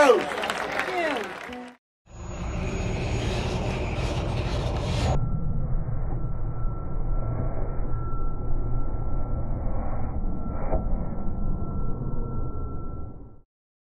girls.